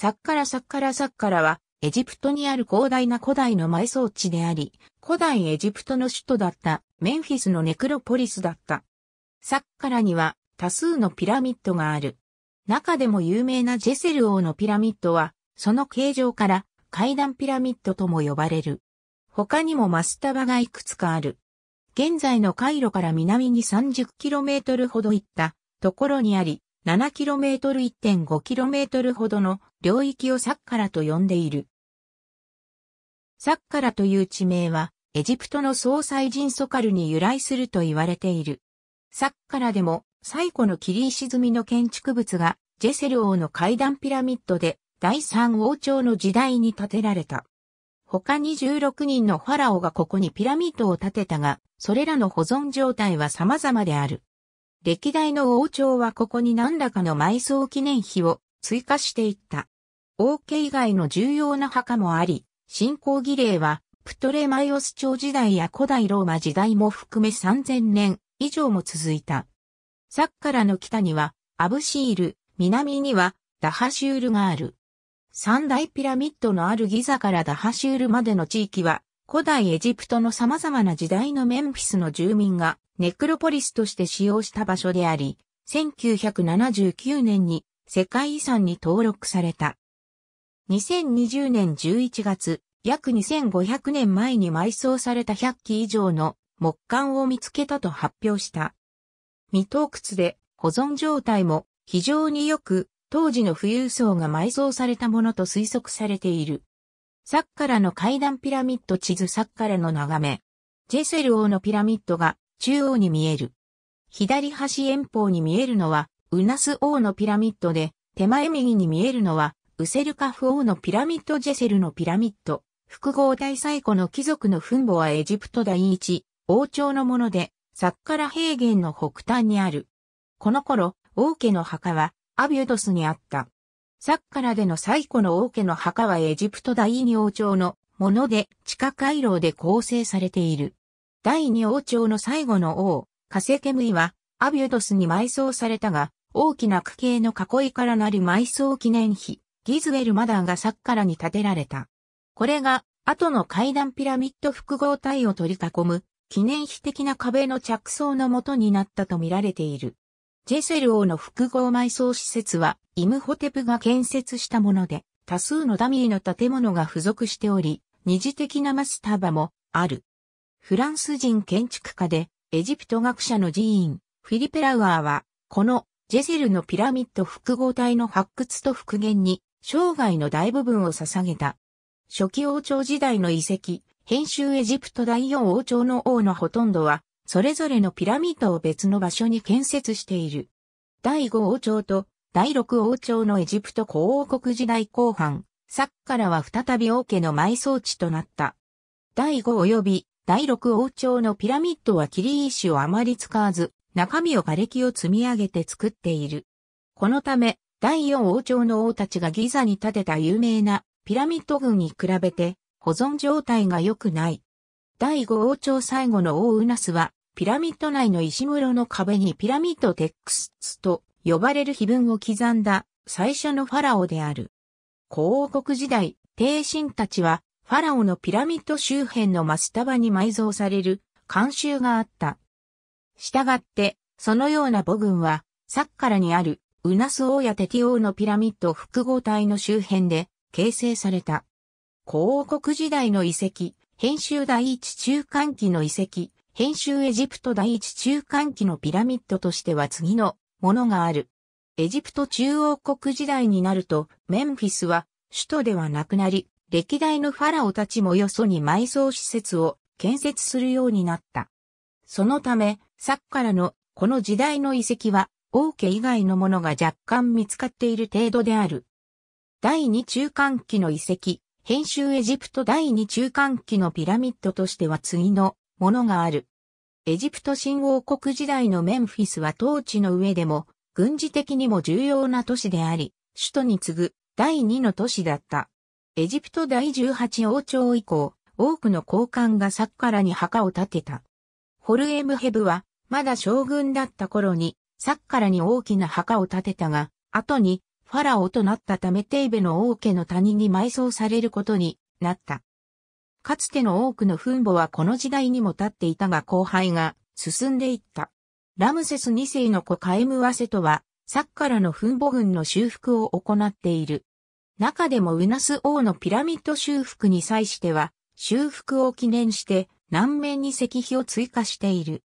サッカラサッカラサッカラは、エジプトにある広大な古代の埋葬地であり、古代エジプトの首都だったメンフィスのネクロポリスだった。サッカラには多数のピラミッドがある。中でも有名なジェセル王のピラミッドは、その形状から階段ピラミッドとも呼ばれる。他にもマスタバがいくつかある。現在のカイロから南に 30km ほど行ったところにあり、7km 1.5km ほどの領域をサッカラと呼んでいる。サッカラという地名は、エジプトの総裁人ソカルに由来すると言われている。サッカラでも最古の切り石積みの建築物が、ジェセル王の階段ピラミッドで、第三王朝の時代に建てられた。他に16人のファラオがここにピラミッドを建てたが、それらの保存状態は様々である。歴代の王朝はここに何らかの埋葬記念碑を追加していった。王家以外の重要な墓もあり、信仰儀礼はプトレマイオス朝時代や古代ローマ時代も含め3000年以上も続いた。サッカラの北にはアブシール、南にはダハシュールがある。三大ピラミッドのあるギザからダハシュールまでの地域は、古代エジプトの様々な時代のメンフィスの住民がネクロポリスとして使用した場所であり、1979年に世界遺産に登録された。2020年11月、約2500年前に埋葬された100基以上の木管を見つけたと発表した。未洞窟で保存状態も非常に良く当時の富裕層が埋葬されたものと推測されている。サッカラの階段ピラミッド地図サッカラの眺め。ジェセル王のピラミッドが中央に見える。左端遠方に見えるのはウナス王のピラミッドで、手前右に見えるのはウセルカフ王のピラミッドジェセルのピラミッド。複合体最古の貴族の墳墓はエジプト第一王朝のもので、サッカラ平原の北端にある。この頃、王家の墓はアビュドスにあった。サッカラでの最古の王家の墓はエジプト第二王朝のもので地下回廊で構成されている。第二王朝の最後の王、カセケムイはアビュドスに埋葬されたが、大きな区形の囲いからなる埋葬記念碑、ギズウェルマダンがサッカラに建てられた。これが、後の階段ピラミッド複合体を取り囲む、記念碑的な壁の着想のもとになったと見られている。ジェセル王の複合埋葬施設は、イムホテプが建設したもので、多数のダミーの建物が付属しており、二次的なマスタバもある。フランス人建築家で、エジプト学者の寺院、フィリペ・ラウアーは、このジェセルのピラミッド複合体の発掘と復元に、生涯の大部分を捧げた。初期王朝時代の遺跡、編集エジプト第四王朝の王のほとんどは、それぞれのピラミッドを別の場所に建設している。第5王朝と第6王朝のエジプト古王国時代後半、サッカラは再び王家の埋葬地となった。第5及び第6王朝のピラミッドは切り石をあまり使わず、中身を瓦礫を積み上げて作っている。このため、第4王朝の王たちがギザに建てた有名なピラミッド群に比べて保存状態が良くない。第5王朝最後の王ウナスはピラミッド内の石室の壁にピラミッドテックスと呼ばれる碑文を刻んだ最初のファラオである。古王国時代、帝神たちはファラオのピラミッド周辺のマスタバに埋蔵される慣習があった。したがって、そのような母群は、サッカラにあるウナス王やテティ王のピラミッド複合体の周辺で形成された。古王国時代の遺跡、編集第一中間期の遺跡、編集エジプト第一中間期のピラミッドとしては次のものがある。エジプト中央国時代になると、メンフィスは首都ではなくなり、歴代のファラオたちもよそに埋葬施設を建設するようになった。そのため、サッカラのこの時代の遺跡は、王家以外のものが若干見つかっている程度である。第二中間期の遺跡、編集エジプト第二中間期のピラミッドとしては次のものがある。エジプト新王国時代のメンフィスは統治の上でも軍事的にも重要な都市であり、首都に次ぐ第2の都市だった。エジプト第18王朝以降、多くの高官がサッカラに墓を建てた。ホルエムヘブは、まだ将軍だった頃に、サッカラに大きな墓を建てたが、後に、ファラオとなったためテーベの王家の谷に埋葬されることになった。かつての多くの墳墓はこの時代にも立っていたが荒廃が進んでいった。ラムセス2世の子カエムワセトは、サッカラの墳墓群の修復を行っている。中でもウナス王のピラミッド修復に際しては、修復を記念して南面に石碑を追加している。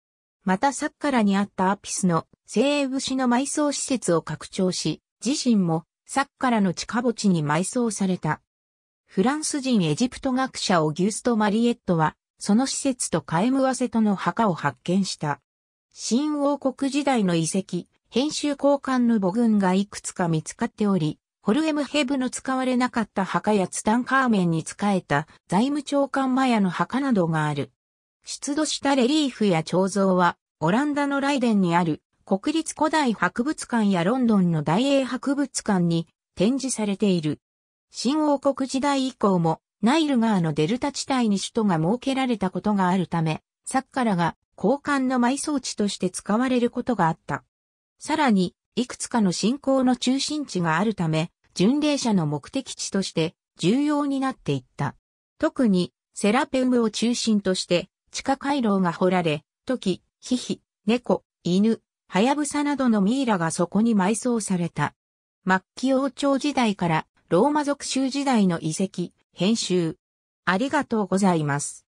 またサッカラにあったアピスの精鋭節の埋葬施設を拡張し、自身もサッカラの地下墓地に埋葬された。フランス人エジプト学者オギュスト・マリエットは、その施設とカエムワセトの墓を発見した。新王国時代の遺跡、編集交換の母群がいくつか見つかっており、ホルエムヘブの使われなかった墓やツタンカーメンに仕えた財務長官マヤの墓などがある。出土したレリーフや彫像は、オランダのライデンにある国立古代博物館やロンドンの大英博物館に展示されている。新王国時代以降も、ナイル川のデルタ地帯に首都が設けられたことがあるため、サッカラが交換の埋葬地として使われることがあった。さらに、いくつかの信仰の中心地があるため、巡礼者の目的地として重要になっていった。特にセラペウムを中心として地下回廊が掘られ、時、ヒヒ、猫、犬、ハヤブサなどのミイラがそこに埋葬された。末期王朝時代からローマ族州時代の遺跡、編集。ありがとうございます。